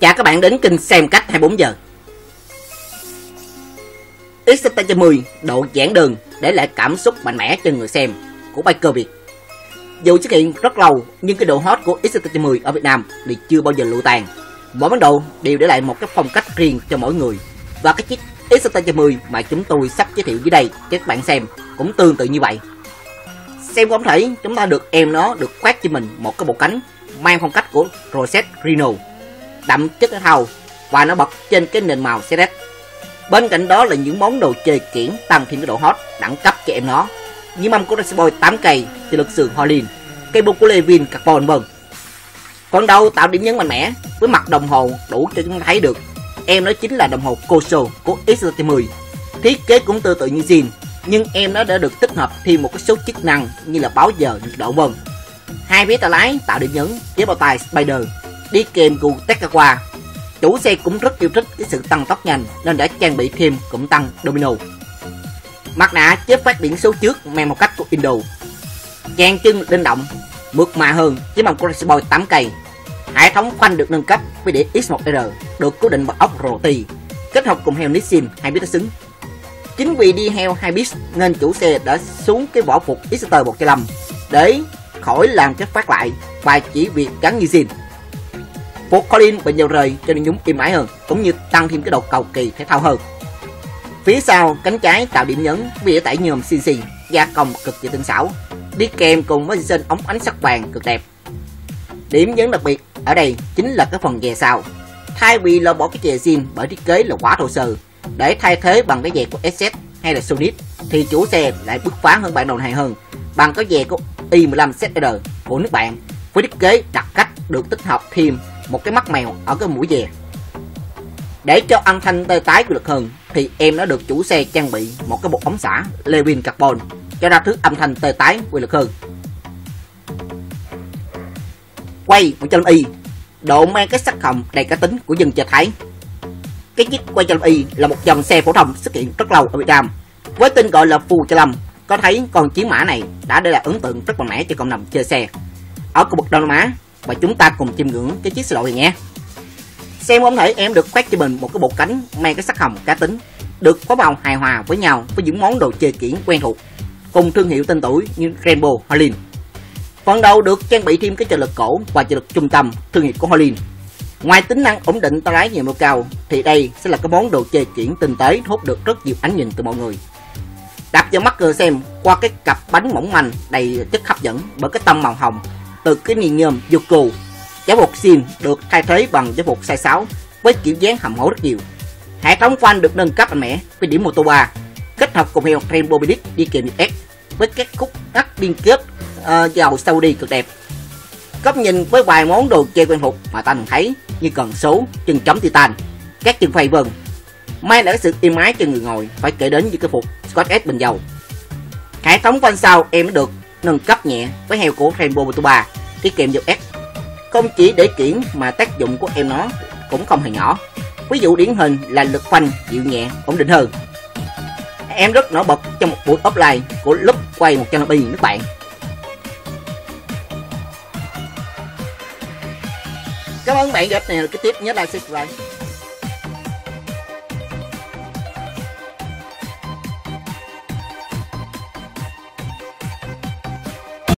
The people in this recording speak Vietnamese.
Chào các bạn đến kênh xem cách 24 giờ. X110 độ giãn đường, để lại cảm xúc mạnh mẽ cho người xem của biker Việt. Dù xuất hiện rất lâu, nhưng cái độ hot của X110 ở Việt Nam thì chưa bao giờ lụi tàn. Mỗi món đồ đều để lại một cái phong cách riêng cho mỗi người. Và cái chiếc X110 mà chúng tôi sắp giới thiệu dưới đây cho các bạn xem, cũng tương tự như vậy. Xem có thể chúng ta được em nó được khoác cho mình một cái bộ cánh mang phong cách của Rosette Rhino đậm chất thể thao và nó bật trên cái nền màu CRS. Bên cạnh đó là những món đồ chơi kiển tăng thêm cái độ hot đẳng cấp cho em nó. Như mâm của Raspboy 8 cây, cho lực sườn Holin, cây bông của Levin carbon vân. còn đâu tạo điểm nhấn mạnh mẽ với mặt đồng hồ đủ cho chúng ta thấy được. Em nó chính là đồng hồ Koso của X10. Thiết kế cũng tương tự như Zin, nhưng em nó đã được tích hợp thêm một số chức năng như là báo giờ, nhiệt độ vân. Hai phía tay lái tạo điểm nhấn với bao tay Spider đi kèm cùng Tekawa. Chủ xe cũng rất yêu thích cái sự tăng tốc nhanh nên đã trang bị thêm cụm tăng Domino. Mặt nạ chế phát biển số trước mang một cách của Indo. Chàng chân linh động, mượt mà hơn với màu crossbow 8 cây. Hệ thống khoanh được nâng cấp với đĩa X1R được cố định bằng ốc roti, kết hợp cùng heo Nissin hai biết xứng. Chính vì đi heo hai biết nên chủ xe đã xuống cái vỏ phục X1 105 để khỏi làm chất phát lại và chỉ việc gắn như xin phố Colin bị dầu rời cho nên chúng im ái hơn, cũng như tăng thêm cái độ cầu kỳ thể thao hơn. Phía sau, cánh trái tạo điểm nhấn với tải nhôm cc gia công cực kỳ tinh xảo, đi kèm cùng với sơn ống ánh sắc vàng cực đẹp. Điểm nhấn đặc biệt ở đây chính là cái phần dè sau. Thay vì lo bỏ cái chè zin bởi thiết kế là quá thô sơ, để thay thế bằng cái dè của SS hay là Sonic, thì chủ xe lại bứt phá hơn bản đồ này hơn bằng cái dè của i15 ZR của nước bạn với thiết kế đặc cách được tích hợp thêm một cái mắt mèo ở cái mũi dè. Để cho âm thanh tê tái của lực hơn thì em đã được chủ xe trang bị một cái bộ ống xả Levin carbon, cho ra thứ âm thanh tê tái quy lực hơn. Quay 100 y, độ mang cái sắc hồng đầy cá tính của dân chợ Thái. Cái chiếc quay 100 y là một dòng xe phổ thông xuất hiện rất lâu ở Việt Nam với tên gọi là Phù 105 có thấy con chiến mã này đã để lại ấn tượng rất mạnh mẽ cho cộng đồng chơi xe ở khu vực Đông Nam Á và chúng ta cùng chiêm ngưỡng cái chiếc xe lộ này nhé. Xem có thể em được khoét cho mình một cái bộ cánh mang cái sắc hồng cá tính, được có màu hài hòa với nhau với những món đồ chơi kiển quen thuộc, cùng thương hiệu tên tuổi như Rainbow Holland. Phần đầu được trang bị thêm cái trợ lực cổ và trợ lực trung tâm thương hiệu của Holland. Ngoài tính năng ổn định tay lái nhiều độ cao thì đây sẽ là cái món đồ chơi kiển tinh tế hút được rất nhiều ánh nhìn từ mọi người. Đập vào mắt người xem qua cái cặp bánh mỏng manh đầy chất hấp dẫn bởi cái tông màu hồng từ cái niềm nhôm Yoko. Cháo bột sim được thay thế bằng giá bột size 6 với kiểu dáng hầm hố rất nhiều. Hệ thống phanh được nâng cấp mạnh mẽ với điểm motor 3 kết hợp cùng heo Rainbow Bidix đi kèm S với các khúc ngắt liên kết uh, dầu Saudi cực đẹp. Cấp nhìn với vài món đồ chơi quen thuộc mà ta thường thấy như cần số, chân chống titan, các chân phay vân. May là sự êm ái cho người ngồi phải kể đến như cái phục Scott S bình dầu. Hệ thống phanh sau em đã được nâng cấp nhẹ với heo của Rainbow Moto 3 đi kèm dòng S. Không chỉ để kiển mà tác dụng của em nó cũng không hề nhỏ. Ví dụ điển hình là lực phanh dịu nhẹ, ổn định hơn. Em rất nổi bật trong một buổi offline của lúc quay 150 nước bạn. Cảm ơn bạn gặp này cái tiếp nhớ like subscribe.